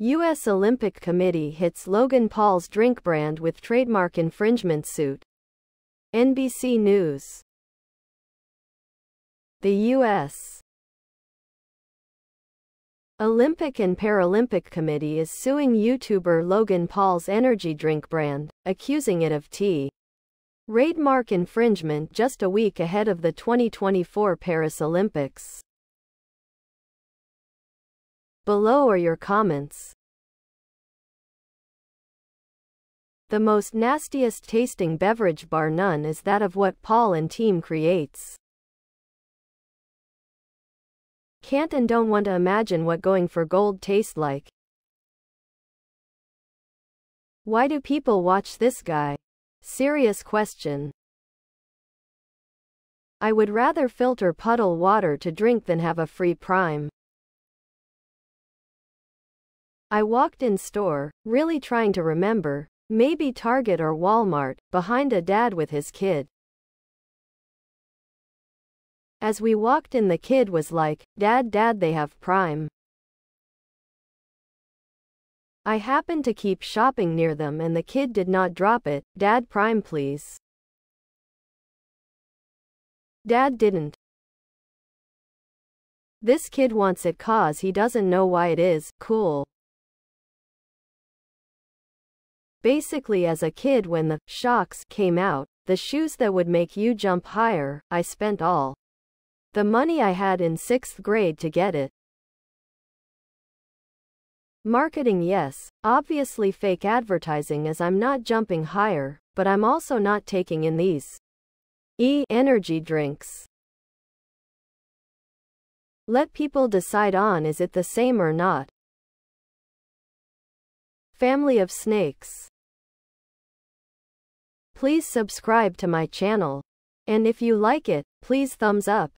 U.S. Olympic Committee hits Logan Paul's drink brand with trademark infringement suit. NBC News. The U.S. Olympic and Paralympic Committee is suing YouTuber Logan Paul's energy drink brand, accusing it of T. Trademark infringement just a week ahead of the 2024 Paris Olympics. Below are your comments. The most nastiest tasting beverage bar none is that of what Paul and team creates. Can't and don't want to imagine what going for gold tastes like. Why do people watch this guy? Serious question. I would rather filter puddle water to drink than have a free prime. I walked in store, really trying to remember, maybe Target or Walmart, behind a dad with his kid. As we walked in the kid was like, Dad dad they have Prime. I happened to keep shopping near them and the kid did not drop it, Dad Prime please. Dad didn't. This kid wants it cause he doesn't know why it is, cool. Basically as a kid when the Shox came out, the shoes that would make you jump higher, I spent all the money I had in 6th grade to get it. Marketing yes, obviously fake advertising as I'm not jumping higher, but I'm also not taking in these E energy drinks. Let people decide on is it the same or not. Family of Snakes. Please subscribe to my channel. And if you like it, please thumbs up.